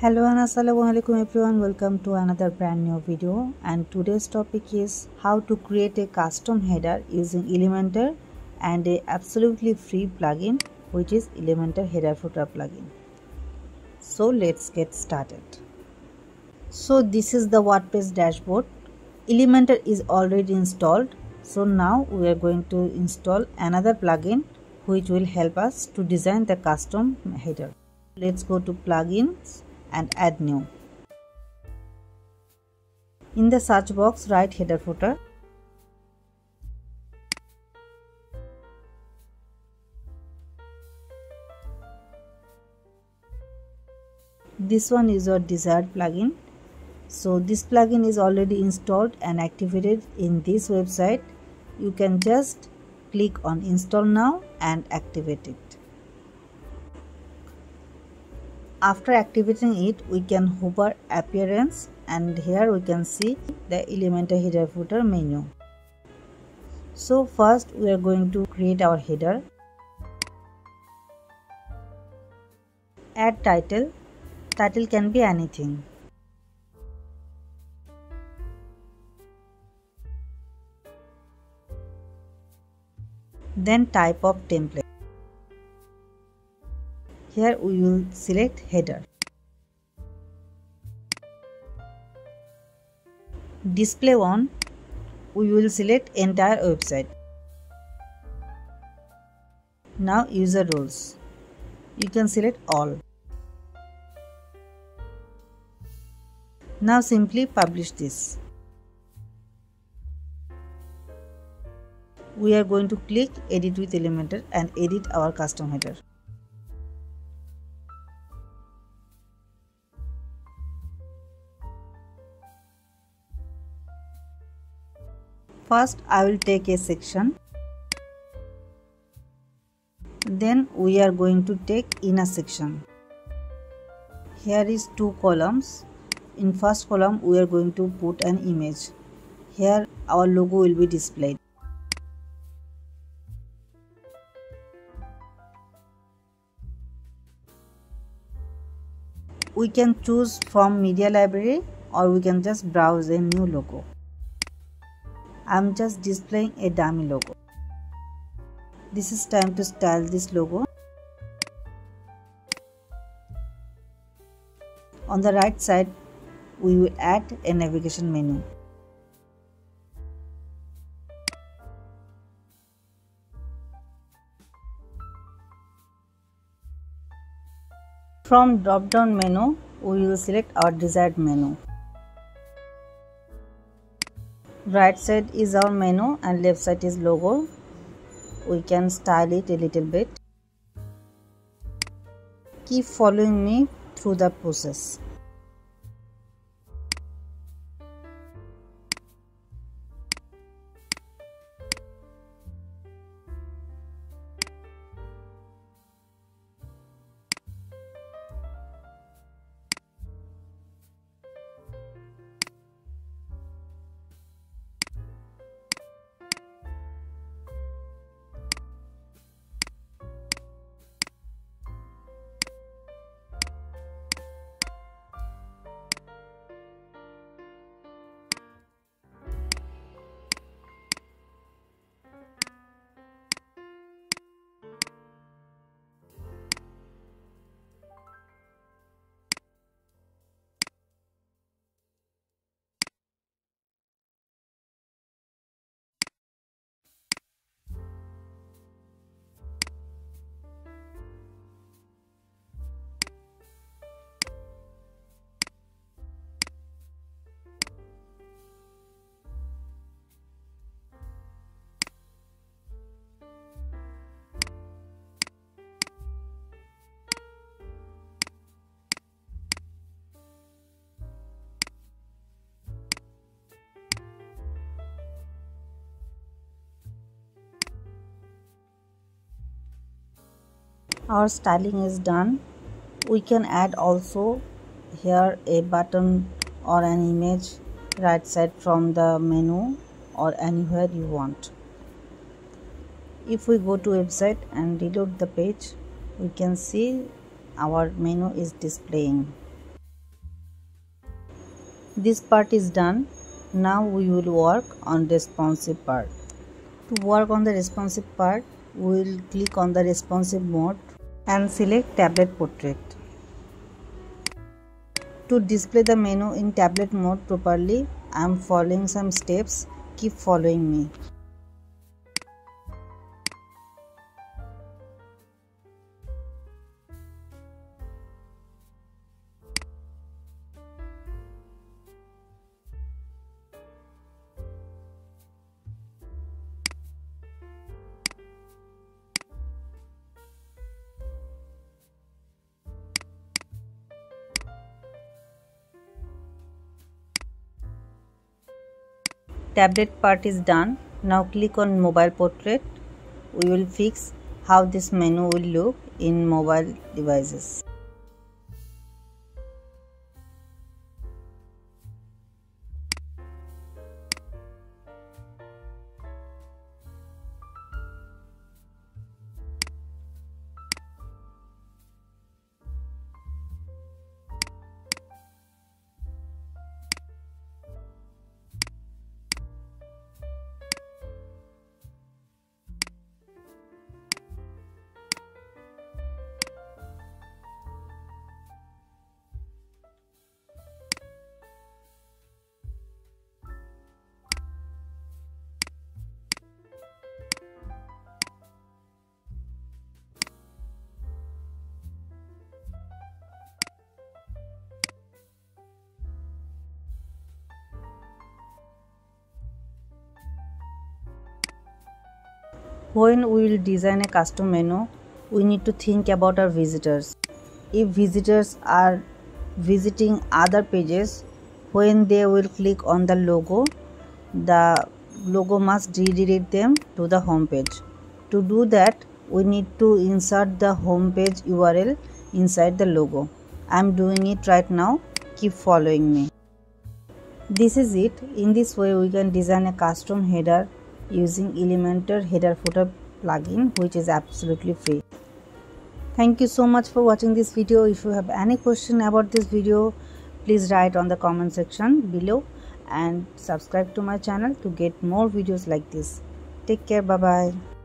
Hello and assalamu alaikum everyone welcome to another brand new video and today's topic is how to create a custom header using Elementor and a absolutely free plugin which is Elementor header footer plugin. So let's get started. So this is the WordPress dashboard. Elementor is already installed so now we are going to install another plugin which will help us to design the custom header. Let's go to plugins and add new. In the search box write header footer. This one is your desired plugin. So this plugin is already installed and activated in this website. You can just click on install now and activate it. After activating it we can hover appearance and here we can see the elementor header footer menu. So first we are going to create our header. Add title. Title can be anything. Then type of template here we will select header. Display on we will select entire website. Now user roles. You can select all. Now simply publish this. We are going to click edit with Elementor and edit our custom header. First I will take a section. Then we are going to take inner section. Here is two columns. In first column we are going to put an image. Here our logo will be displayed. We can choose from media library or we can just browse a new logo. I'm just displaying a dummy logo. This is time to style this logo. On the right side, we will add a navigation menu. From drop down menu, we will select our desired menu right side is our menu and left side is logo. We can style it a little bit. Keep following me through the process our styling is done. We can add also here a button or an image right side from the menu or anywhere you want. If we go to website and reload the page we can see our menu is displaying. This part is done. Now we will work on responsive part. To work on the responsive part we will click on the responsive mode and select tablet portrait. To display the menu in tablet mode properly i am following some steps. Keep following me tablet part is done. Now click on mobile portrait. We will fix how this menu will look in mobile devices When we will design a custom menu, we need to think about our visitors. If visitors are visiting other pages, when they will click on the logo, the logo must redirect them to the home page. To do that, we need to insert the home page URL inside the logo. I am doing it right now. Keep following me. This is it. In this way, we can design a custom header using Elementor header footer plugin which is absolutely free. Thank you so much for watching this video. If you have any question about this video, please write on the comment section below and subscribe to my channel to get more videos like this. Take care. Bye-bye.